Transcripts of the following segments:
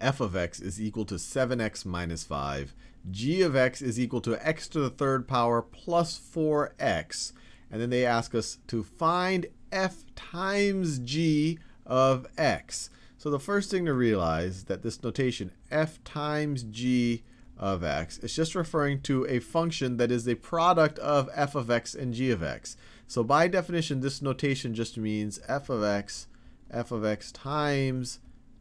f of x is equal to 7x minus 5, g of x is equal to x to the third power plus 4x, and then they ask us to find f times g of x. So the first thing to realize that this notation f times g of x is just referring to a function that is a product of f of x and g of x. So by definition, this notation just means f of x, f of x times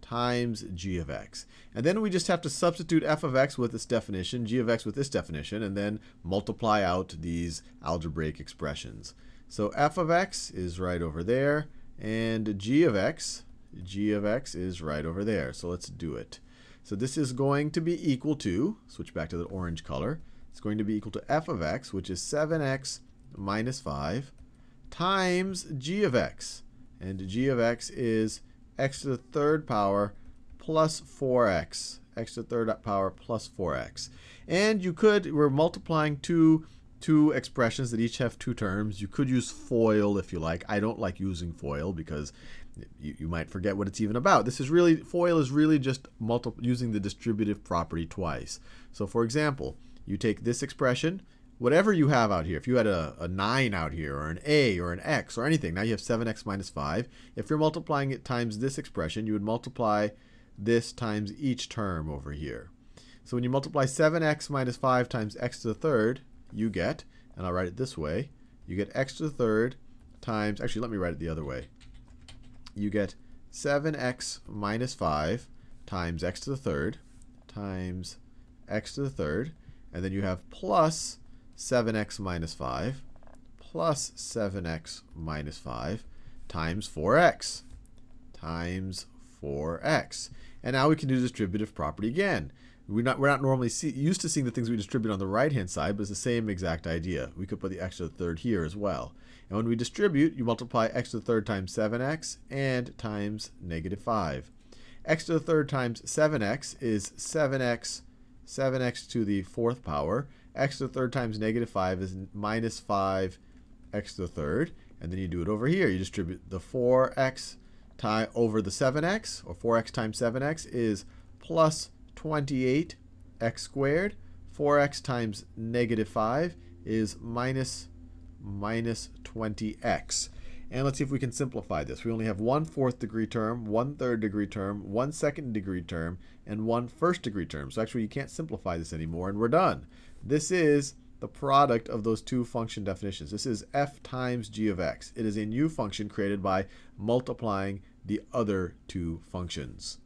times g of x. And then we just have to substitute f of x with this definition, g of x with this definition, and then multiply out these algebraic expressions. So f of x is right over there, and g of x, g of x is right over there. So let's do it. So this is going to be equal to, switch back to the orange color, it's going to be equal to f of x, which is 7x minus 5, times g of x. And g of x is x to the third power plus 4x. x to the third power plus 4x. And you could, we're multiplying two two expressions that each have two terms. You could use FOIL if you like. I don't like using FOIL because you, you might forget what it's even about. This is really, FOIL is really just multi, using the distributive property twice. So for example, you take this expression, whatever you have out here, if you had a, a 9 out here, or an a, or an x, or anything, now you have 7x minus 5. If you're multiplying it times this expression, you would multiply this times each term over here. So when you multiply 7x minus 5 times x to the third, you get, and I'll write it this way, you get x to the third times, actually let me write it the other way. You get 7x minus 5 times x to the third times x to the third, and then you have plus 7x minus 5 plus 7x minus 5 times 4x times 4x. And now we can do the distributive property again. We're not, we're not normally see, used to seeing the things we distribute on the right-hand side, but it's the same exact idea. We could put the x to the third here as well. And when we distribute, you multiply x to the third times 7x and times negative 5. x to the third times 7x is 7x, 7x to the fourth power. X to the third times negative 5 is minus 5 x to the third. And then you do it over here. You distribute the 4x over the 7x, or 4x times 7x is plus 28 x squared. 4x times negative 5 is minus minus 20x. And let's see if we can simplify this. We only have one fourth degree term, one third degree term, one second degree term, and one first degree term. So actually you can't simplify this anymore, and we're done. This is the product of those two function definitions. This is f times g of x. It is a new function created by multiplying the other two functions.